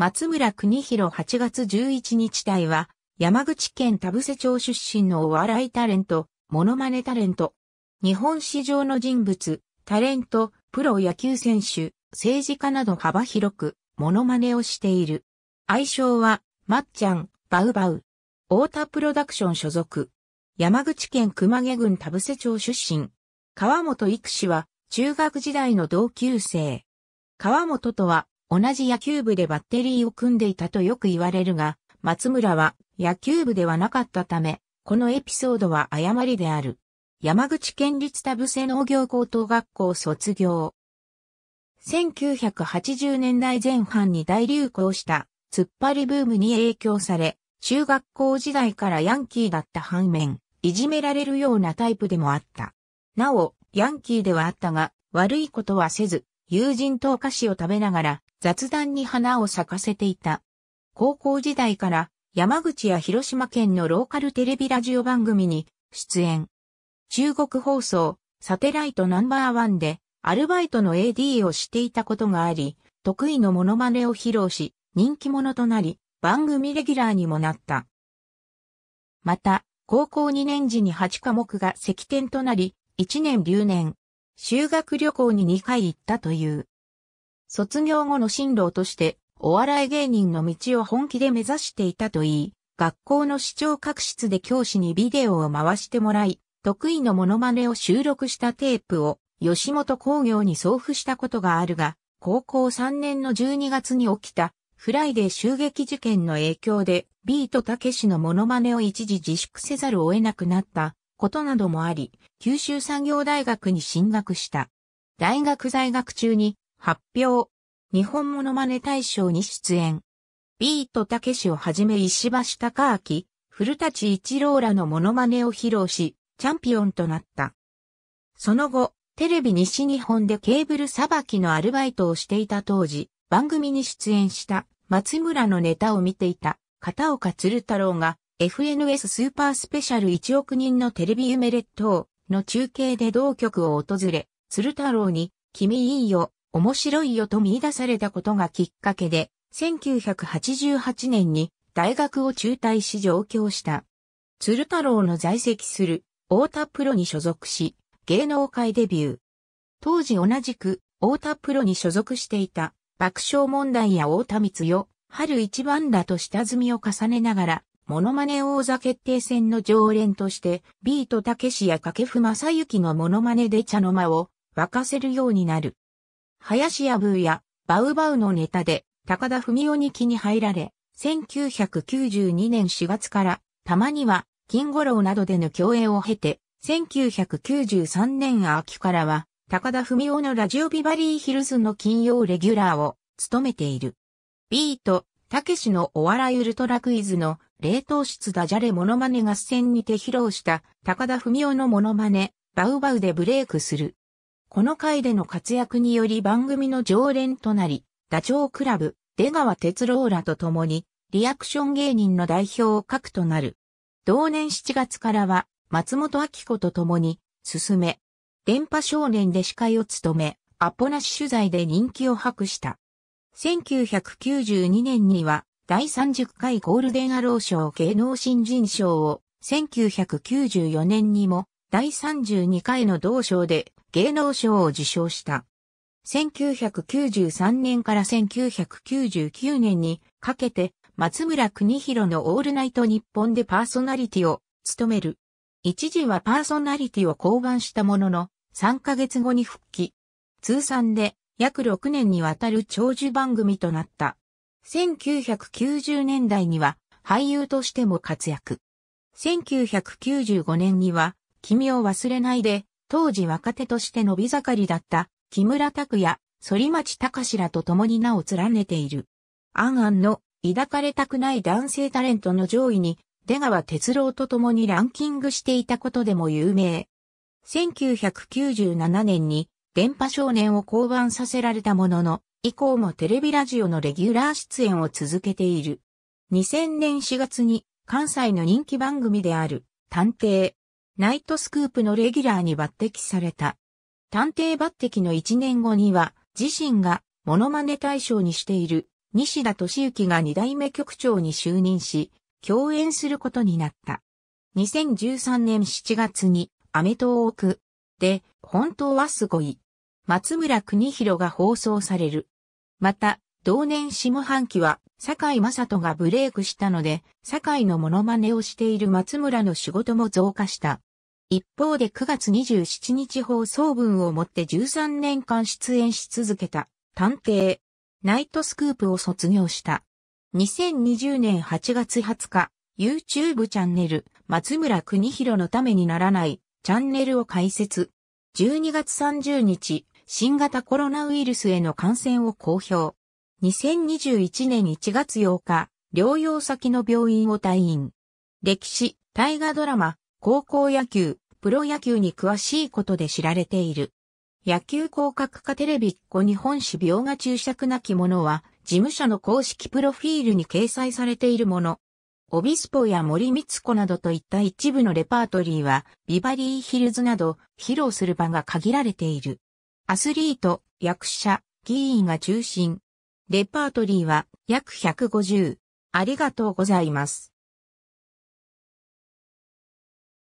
松村邦弘8月11日体は、山口県田伏町出身のお笑いタレント、モノマネタレント。日本史上の人物、タレント、プロ野球選手、政治家など幅広く、モノマネをしている。愛称は、まっちゃん、バウバウ。太田プロダクション所属。山口県熊毛郡田伏町出身。川本育氏は、中学時代の同級生。川本とは、同じ野球部でバッテリーを組んでいたとよく言われるが、松村は野球部ではなかったため、このエピソードは誤りである。山口県立田伏農業高等学校卒業。1980年代前半に大流行した突っ張りブームに影響され、中学校時代からヤンキーだった反面、いじめられるようなタイプでもあった。なお、ヤンキーではあったが、悪いことはせず、友人とお菓子を食べながら雑談に花を咲かせていた。高校時代から山口や広島県のローカルテレビラジオ番組に出演。中国放送、サテライトナンバーワンでアルバイトの AD をしていたことがあり、得意のモノマネを披露し、人気者となり、番組レギュラーにもなった。また、高校2年時に8科目が赤点となり、1年留年。修学旅行に2回行ったという。卒業後の進路として、お笑い芸人の道を本気で目指していたといい、学校の視聴覚室で教師にビデオを回してもらい、得意のモノマネを収録したテープを吉本興業に送付したことがあるが、高校3年の12月に起きたフライデー襲撃事件の影響でビートたけしのモノマネを一時自粛せざるを得なくなったことなどもあり、九州産業大学に進学した。大学在学中に発表、日本モノマネ大賞に出演。ビートたけしをはじめ石橋貴明、古舘一郎らのモノマネを披露し、チャンピオンとなった。その後、テレビ西日本でケーブルさばきのアルバイトをしていた当時、番組に出演した松村のネタを見ていた片岡鶴太郎が FNS スーパースペシャル1億人のテレビ夢列島の中継で同局を訪れ、鶴太郎に、君いいよ、面白いよと見出されたことがきっかけで、1988年に大学を中退し上京した。鶴太郎の在籍する太田プロに所属し、芸能界デビュー。当時同じく太田プロに所属していた爆笑問題や太田光代、春一番らと下積みを重ねながらモノマネ王座決定戦の常連として、ビートたけしや掛布正幸のモノマネで茶の間を沸かせるようになる。林家ブーやバウバウのネタで高田文夫に気に入られ、1992年4月からたまには金五郎などでの共演を経て、1993年秋からは高田文夫のラジオビバリーヒルズの金曜レギュラーを務めている。ビート、たけしのお笑いウルトラクイズの冷凍室ダジャレモノマネ合戦にて披露した高田文夫のモノマネ、バウバウでブレイクする。この回での活躍により番組の常連となり、ダチョウ倶楽部、出川哲郎らと共に、リアクション芸人の代表を書くとなる。同年7月からは、松本明子と共に、進め、電波少年で司会を務め、アポなし取材で人気を博した。1992年には、第30回ゴールデンアロー賞芸能新人賞を1994年にも第32回の同賞で芸能賞を受賞した。1993年から1999年にかけて松村邦弘のオールナイト日本でパーソナリティを務める。一時はパーソナリティを降板したものの3ヶ月後に復帰。通算で約6年にわたる長寿番組となった。1990年代には俳優としても活躍。1995年には、君を忘れないで、当時若手として伸び盛りだった木村拓也、反町隆史らと共に名を連ねている。アンアンの抱かれたくない男性タレントの上位に出川哲郎と共にランキングしていたことでも有名。1997年に電波少年を降板させられたものの、以降もテレビラジオのレギュラー出演を続けている。2000年4月に関西の人気番組である探偵、ナイトスクープのレギュラーに抜擢された。探偵抜擢の1年後には自身がモノマネ対象にしている西田敏行が二代目局長に就任し、共演することになった。2013年7月に、アメトーークで、本当はすごい。松村邦弘が放送される。また、同年下半期は、坂井正人がブレイクしたので、坂井のモノマネをしている松村の仕事も増加した。一方で9月27日放送分をもって13年間出演し続けた、探偵、ナイトスクープを卒業した。2020年8月20日、YouTube チャンネル、松村邦弘のためにならないチャンネルを開設。12月30日、新型コロナウイルスへの感染を公表。2021年1月8日、療養先の病院を退院。歴史、大河ドラマ、高校野球、プロ野球に詳しいことで知られている。野球広角化テレビっ子日本史病が注釈なきものは、事務所の公式プロフィールに掲載されているもの。オビスポや森光子などといった一部のレパートリーは、ビバリーヒルズなど、披露する場が限られている。アスリート、役者、議員が中心。レパートリーは約150。ありがとうございます。